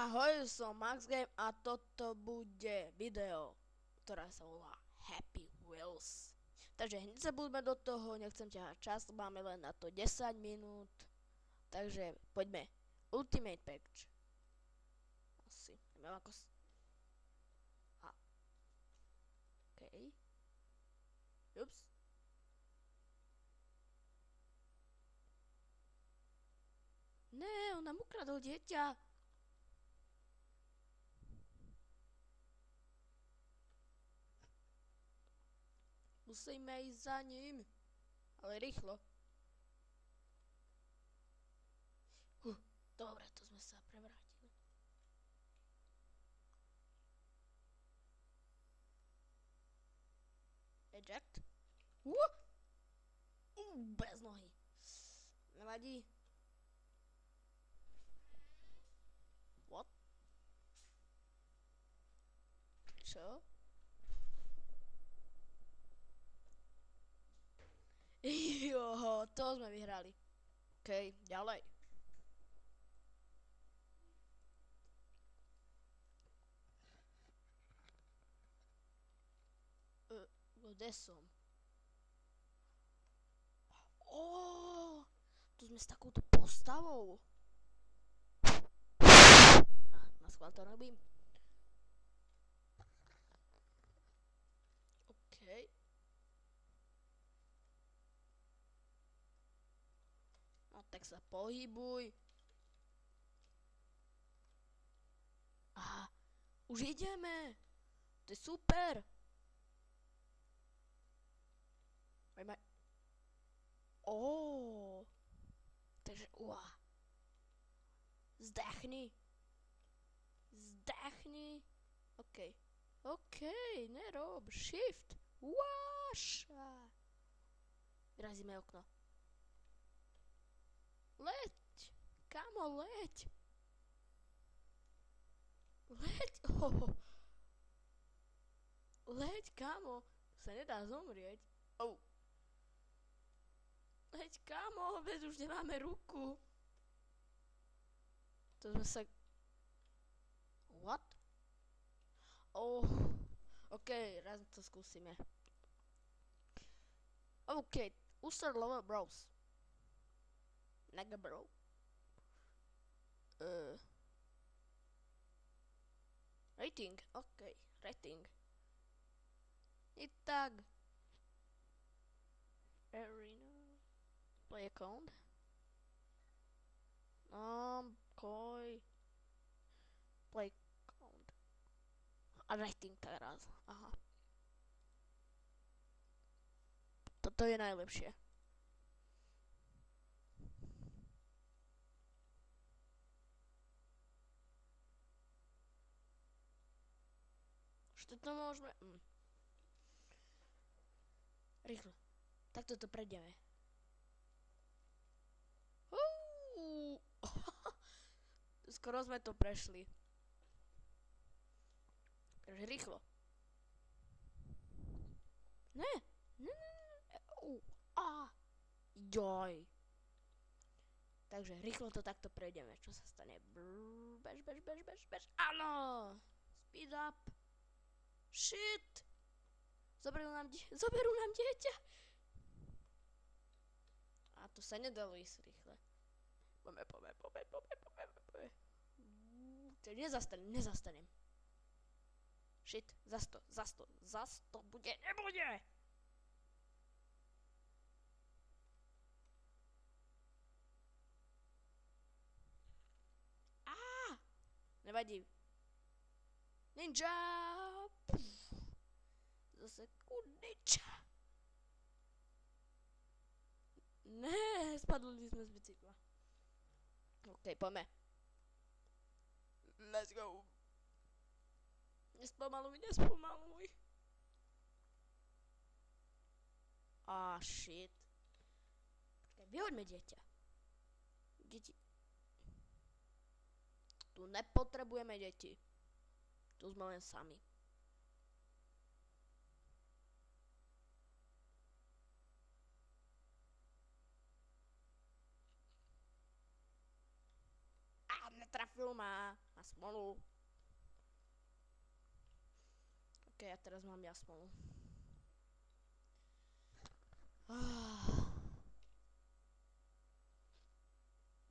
Ahoj, som Max Game a toto bude video, ktorá sa volá Happy Wheels. Takže hneď sa budeme do toho, nechcem ťahať čas, máme len na to 10 minút. Takže poďme. Ultimate Package. Asi, neviem ako... S... A. OK. Ups. Ne, on nám ukradol dieťa. Musíme ísť za ním. Ale rýchlo. Huh, dobre, to sme sa prevrátili. Eject. Uh! Uh, bez nohy. Nevadí. What? Čo? To sme vyhrali. OK, ďalej. Uh, kde som? Ó, tu sme s takouto postavou. Na schvál to robím. OK. No tak sa pohybuj. Aha, už ideme. To je super. Aj maj... Ó. Takže, uá. Zdechni. Zdechni. OK. OK, nerob. Shift. Uáša. Vyrazíme okno. Leď! Kamo, leď! Leď! Oh. Leď, kamo! Sa nedá zomrieť. Oh. Leď, kamo, veď už nemáme ruku. To sme sa... What? Oh. OK, raz to skúsime. OK, User Lover Bros. Nega bro. Uh. Rating, ok, rating. I tag. Arena. Play account. Um, koi. Play account. A rating teraz, aha. Toto je najlepšie. Toto môžeme... Hm. Rýchlo. Takto to prejdeme. Skoro sme to prešli. Takže rýchlo. Ne, ne, ne, ne. A, joj. Takže rýchlo to takto prejdeme. Čo sa stane? Brr, bež, bež, bež, bež, bež. Áno! Speed up! Shit! Zoberú nám, die- zoberú nám dieťa! A to sa nedalo ísť rýchle. Poďme, poďme, poďme, poďme, poďme, poďme. To nezastanem, nezastanem. Shit, zas to, zas to, zas to bude, nebude! Nevadí. Ninja! Puf. Zase kundiča. Ne, spadli sme z bicykla. OK, poďme. Let's go. Nespomaluj, nespomaluj. Á, shit. Počkaj, vyhoďme dieťa. Deti. Tu nepotrebujeme deti. Tu sme len sami. Á, netrafil ma. Má smolu. Ok, a teraz mám ja smolu. Ah.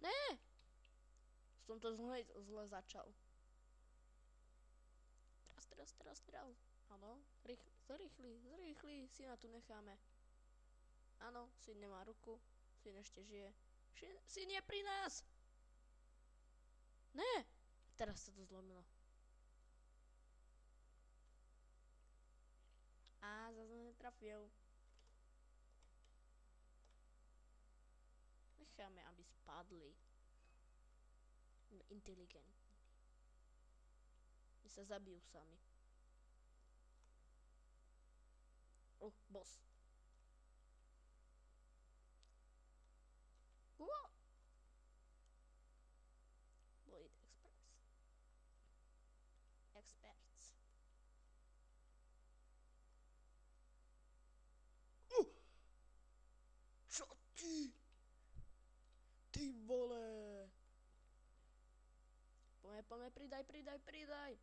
Ne! Som to zle, zle začal. Teraz, teraz, teraz, teraz. Áno, rých, zrýchli, zrýchli, syna tu necháme. Áno, syn nemá ruku, syn ešte žije. Syn je pri nás! Ne! Teraz sa to zlomilo. A, zase netrafil. Necháme, aby spadli. Sme inteligentní. My sa zabijú sami. Oh, boss. Poďme, pridaj, pridaj, pridaj!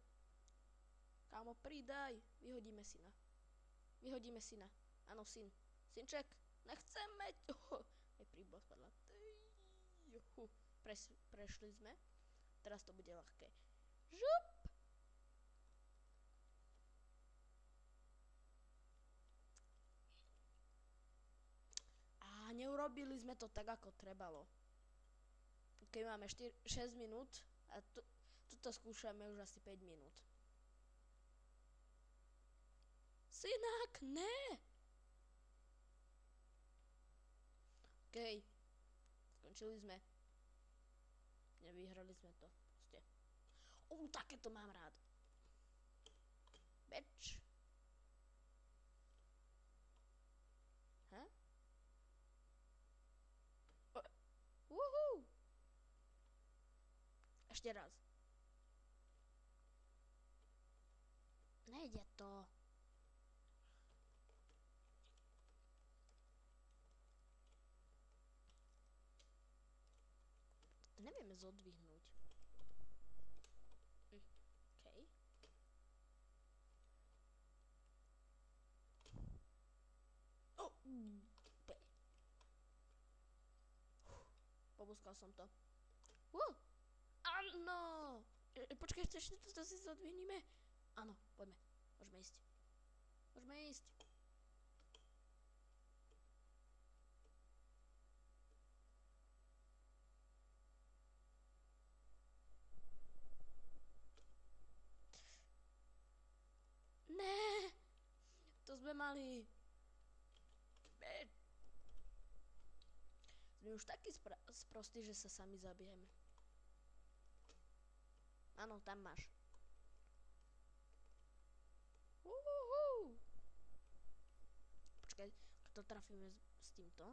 Kámo, pridaj! Vyhodíme syna. Vyhodíme syna. Áno, syn. Synček, nechceme... Oh, aj príbor spadla. Pres, prešli sme. Teraz to bude ľahké. Žup! A neurobili sme to tak, ako trebalo. Keď máme 4, 6 minút a tu, tuto skúšame už asi 5 minút. Synák, ne! OK. Skončili sme. Nevyhrali sme to. Proste. Ú, také to mám rád. Beč. Ha? Woohoo! Ešte raz. Nejde to. To nevieme zodvihnúť. Hm, OK. P. Pobuskal som to. Áno! E, e, počkaj, ešte to si zodvihníme? Áno, poďme. Môžeme ísť. Môžeme ísť. Ne, to sme mali. Be- sme už takí sprostí, že sa sami zabijeme. Áno, tam máš. Uhuhu. Počkaj, keď to trafíme s, s týmto.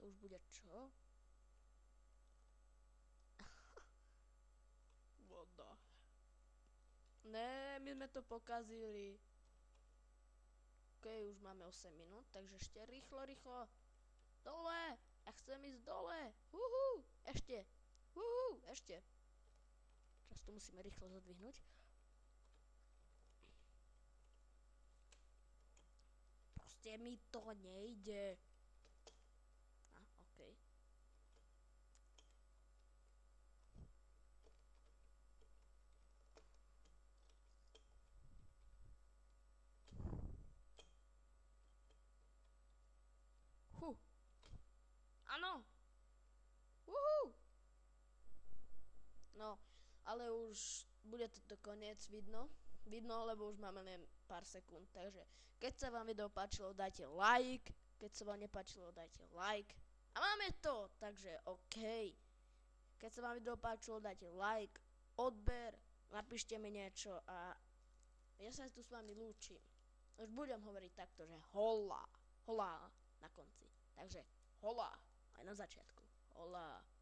To už bude čo? Voda. Ne, my sme to pokazili. Ok, už máme 8 minút, takže ešte rýchlo, rýchlo. Dole! Ja chcem ísť dole! Uhu! Ešte! Uhu! Ešte! Teraz to musíme rýchlo zodvihnúť. Proste mi to nejde. A, okej. Okay. Hu. Áno. Uhu. No, ale už bude to koniec vidno. Vidno, lebo už máme len pár sekúnd. Takže keď sa vám video páčilo, dajte like. Keď sa vám nepáčilo, dajte like. A máme to, takže OK. Keď sa vám video páčilo, dajte like, odber, napíšte mi niečo a ja sa tu s vami lúčim. Už budem hovoriť takto, že hola, hola na konci. Takže hola, aj na začiatku. Hola.